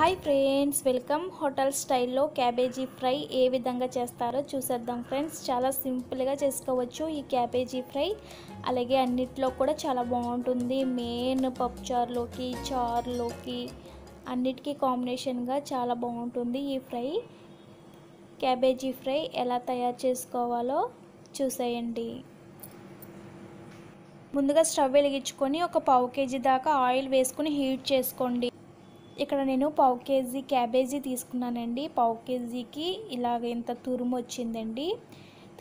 Hi friends welcome. Hotel స్టైల్లో cabbage fry ఏ విధంగా చేస్తారో చూసేద్దాం ఫ్రెండ్స్. చాలా సింపుల్గా చేసుకోవచ్చు ఈ క్యాబేజీ ఫ్రై. అలాగే అన్నిట్లో కూడా చాలా బాగుంటుంది. మెయిన్ పప్పుచారులోకి చారులోకి చారులోకి అన్నిటికీ కాంబినేషన్గా చాలా బాగుంటుంది ఈ ఫ్రై. క్యాబేజీ ఫ్రై ఎలా తయారు చేసుకోవాలో చూసేయండి. ముందుగా స్టవ్ వెలిగించుకొని ఒక పావు కేజీ దాకా ఆయిల్ వేసుకొని హీట్ చేసుకోండి. ఇక్కడ నేను పావు కేజీ క్యాబేజీ తీసుకున్నానండి. పావు కేజీకి ఇలాగ ఇంత తురుము వచ్చిందండి.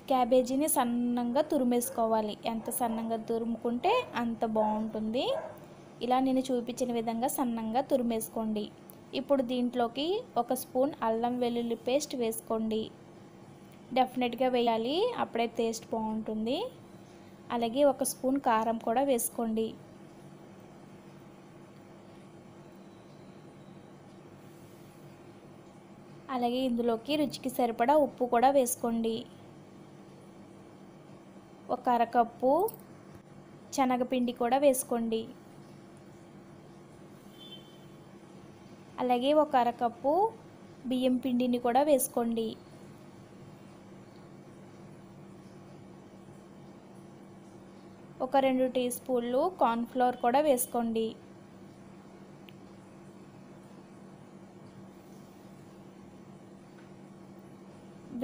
క్యాబేజీని సన్నంగా తురిమేసుకోవాలి. ఎంత సన్నంగా తురుముకుంటే అంత బాగుంటుంది. ఇలా నేను చూపించిన విధంగా సన్నంగా తురిమేసుకోండి. ఇప్పుడు దీంట్లోకి ఒక స్పూన్ అల్లం వెల్లుల్లి పేస్ట్ వేసుకోండి. డెఫినెట్గా వేయాలి. అప్పుడే టేస్ట్ బాగుంటుంది. అలాగే ఒక స్పూన్ కారం కూడా వేసుకోండి. అలాగే ఇందులోకి రుచికి సరిపడా ఉప్పు కూడా వేసుకోండి. ఒక అరకప్పు శనగపిండి కూడా వేసుకోండి. అలాగే ఒక అరకప్పు బియ్యం పిండిని కూడా వేసుకోండి. ఒక రెండు టీ స్పూన్లు కార్న్ఫ్లవర్ కూడా వేసుకోండి.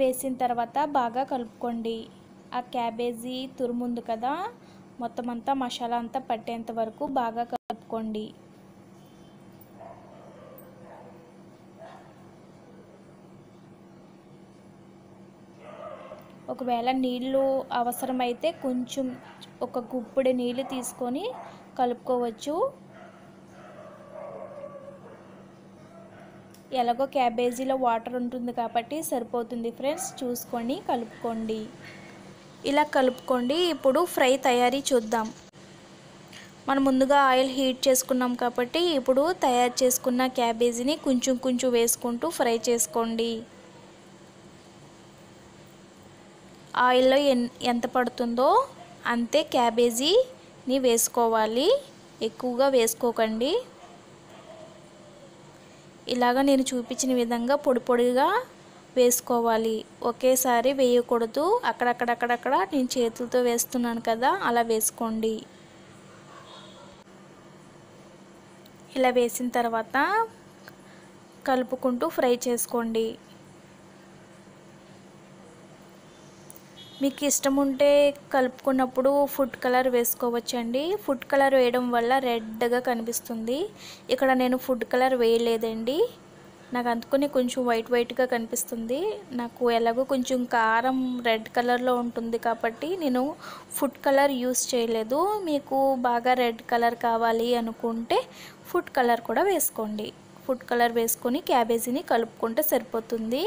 వేసిన తర్వాత బాగా కలుపుకోండి. ఆ క్యాబేజీ తురుముంది కదా మొత్తం అంతా మసాలా అంతా పట్టేంత వరకు బాగా కలుపుకోండి. ఒకవేళ నీళ్ళు అవసరమైతే కొంచెం ఒక గుప్పిడి నీళ్ళు తీసుకొని కలుపుకోవచ్చు. ఎలాగో క్యాబేజీలో వాటర్ ఉంటుంది కాబట్టి సరిపోతుంది ఫ్రెండ్స్. చూసుకొని కలుపుకోండి. ఇలా కలుపుకోండి. ఇప్పుడు ఫ్రై తయారీ చూద్దాం. మనం ముందుగా ఆయిల్ హీట్ చేసుకున్నాం కాబట్టి ఇప్పుడు తయారు చేసుకున్న క్యాబేజీని కొంచెం కొంచెం వేసుకుంటూ ఫ్రై చేసుకోండి. ఆయిల్లో ఎంత పడుతుందో అంతే క్యాబేజీని వేసుకోవాలి. ఎక్కువగా వేసుకోకండి. ఇలాగ నేను చూపించిన విధంగా పొడి పొడిగా వేసుకోవాలి. ఒకేసారి వేయకూడదు. అక్కడక్కడక్కడక్కడ నేను చేతులతో వేస్తున్నాను కదా అలా వేసుకోండి. ఇలా వేసిన తర్వాత కలుపుకుంటూ ఫ్రై చేసుకోండి. మీకు ఇష్టం ఉంటే కలుపుకున్నప్పుడు ఫుడ్ కలర్ వేసుకోవచ్చండి. ఫుడ్ కలర్ వేయడం వల్ల రెడ్గా కనిపిస్తుంది. ఇక్కడ నేను ఫుడ్ కలర్ వేయలేదండి. నాకు అందుకని కొంచెం వైట్ వైట్గా కనిపిస్తుంది. నాకు ఎలాగో కొంచెం కారం రెడ్ కలర్లో ఉంటుంది కాబట్టి నేను ఫుడ్ కలర్ యూస్ చేయలేదు. మీకు బాగా రెడ్ కలర్ కావాలి అనుకుంటే ఫుడ్ కలర్ కూడా వేసుకోండి. ఫుడ్ కలర్ వేసుకొని క్యాబేజీని కలుపుకుంటే సరిపోతుంది.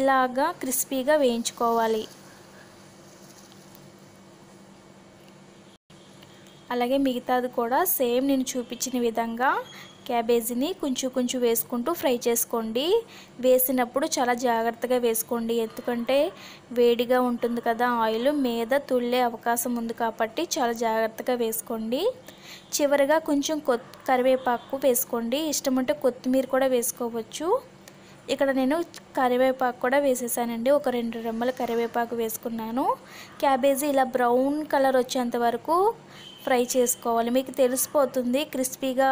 ఇలాగా క్రిస్పీగా వేయించుకోవాలి. అలాగే మిగతాది కూడా సేమ్ నేను చూపించిన విధంగా క్యాబేజీని కొంచెం కొంచెం వేసుకుంటూ ఫ్రై చేసుకోండి. వేసినప్పుడు చాలా జాగ్రత్తగా వేసుకోండి. ఎందుకంటే వేడిగా ఉంటుంది కదా ఆయిల్ మీద తుళ్ళే అవకాశం ఉంది కాబట్టి చాలా జాగ్రత్తగా వేసుకోండి. చివరిగా కొంచెం కొత్ కరివేపాకు వేసుకోండి. ఇష్టం ఉంటే కొత్తిమీర కూడా వేసుకోవచ్చు. ఇక్కడ నేను కరివేపాకు కూడా వేసేసానండి. ఒక రెండు రెమ్మల కరివేపాకు వేసుకున్నాను. క్యాబేజీ ఇలా బ్రౌన్ కలర్ వచ్చేంత వరకు ఫ్రై చేసుకోవాలి. మీకు తెలిసిపోతుంది క్రిస్పీగా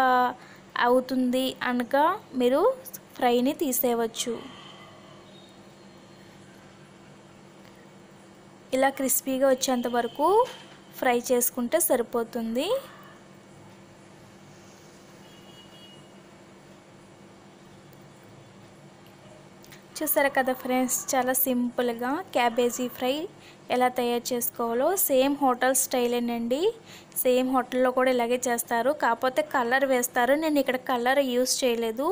అవుతుంది అనగా మీరు ఫ్రైని తీసేయవచ్చు. ఇలా క్రిస్పీగా వచ్చేంత వరకు ఫ్రై చేసుకుంటే సరిపోతుంది. చూసారా కదా ఫ్రెండ్స్? చాలా సింపుల్గా క్యాబేజీ ఫ్రై ఎలా తయారు చేసుకోవాలో సేమ్ హోటల్ స్టైలేనండి. సేమ్ హోటల్లో కూడా ఇలాగే చేస్తారు. కాకపోతే కలర్ వేస్తారు. నేను ఇక్కడ కలర్ యూస్ చేయలేదు.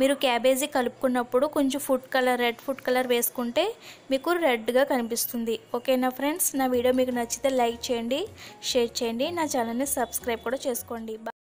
మీరు క్యాబేజీ కలుపుకున్నప్పుడు కొంచెం food colour red food colour వేసుకుంటే మీకు రెడ్గా కనిపిస్తుంది. ఓకేనా ఫ్రెండ్స్? నా వీడియో మీకు నచ్చితే లైక్ చేయండి షేర్ చేయండి. నా ఛానల్ని సబ్స్క్రైబ్ కూడా చేసుకోండి.